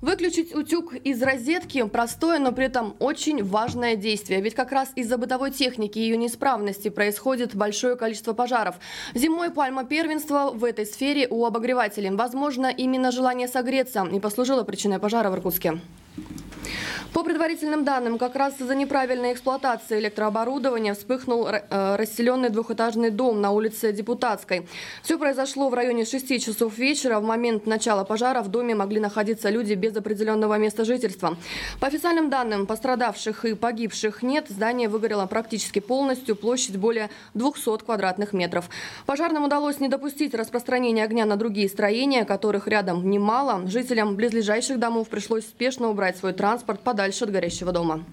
Выключить утюг из розетки – простое, но при этом очень важное действие. Ведь как раз из-за бытовой техники и ее неисправности происходит большое количество пожаров. Зимой пальма первенства в этой сфере у обогревателей. Возможно, именно желание согреться и послужило причиной пожара в Иркутске. По предварительным данным, как раз из-за неправильной эксплуатации электрооборудования вспыхнул э, расселенный двухэтажный дом на улице Депутатской. Все произошло в районе 6 часов вечера. В момент начала пожара в доме могли находиться люди без определенного места жительства. По официальным данным, пострадавших и погибших нет. Здание выгорело практически полностью, площадь более 200 квадратных метров. Пожарным удалось не допустить распространения огня на другие строения, которых рядом немало. Жителям близлежащих домов пришлось спешно убрать свой транспорт подальше от горящего дома.